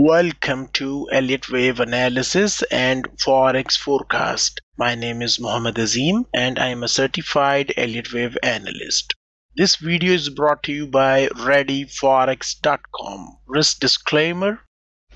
Welcome to Elliott Wave Analysis and Forex Forecast. My name is Muhammad Azim and I am a certified Elliott Wave analyst. This video is brought to you by ReadyForex.com. Risk disclaimer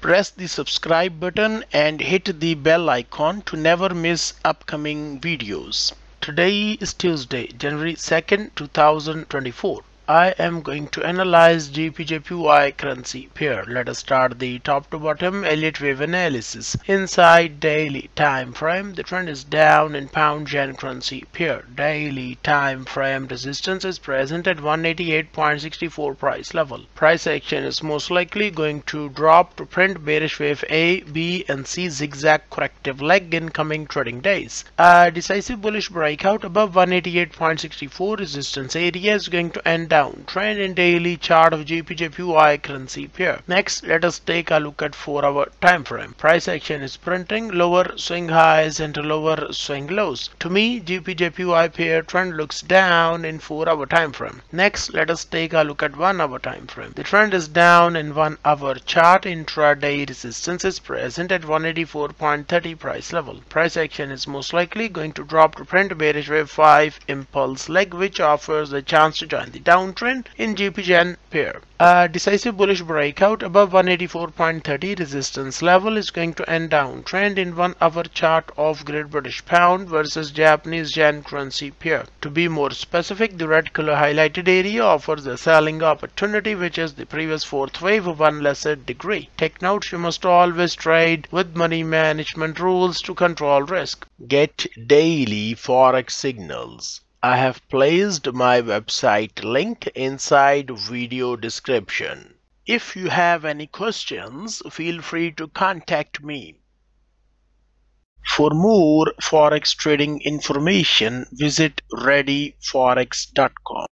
Press the subscribe button and hit the bell icon to never miss upcoming videos. Today is Tuesday, January 2nd, 2024. I am going to analyze GBPJPY currency pair. Let us start the top to bottom Elliott wave analysis. Inside daily time frame, the trend is down in pound yen currency pair. Daily time frame resistance is present at 188.64 price level. Price action is most likely going to drop to print bearish wave A, B and C zigzag corrective leg in coming trading days. A decisive bullish breakout above 188.64 resistance area is going to end down trend in daily chart of GBPJPY currency pair. Next, let us take a look at 4 hour time frame. Price action is printing lower swing highs and lower swing lows. To me, GBPJPY pair trend looks down in 4 hour time frame. Next, let us take a look at 1 hour time frame. The trend is down in 1 hour chart. Intraday resistance is present at 184.30 price level. Price action is most likely going to drop to print bearish wave 5 impulse leg which offers a chance to join the down downtrend in GBPJPY pair. A decisive bullish breakout above 184.30 resistance level is going to end downtrend in one hour chart of Great British Pound versus Japanese Yen currency pair. To be more specific, the red color highlighted area offers a selling opportunity which is the previous fourth wave of one lesser degree. Take note, you must always trade with money management rules to control risk. Get daily forex signals. I have placed my website link inside video description. If you have any questions, feel free to contact me. For more forex trading information, visit readyforex.com.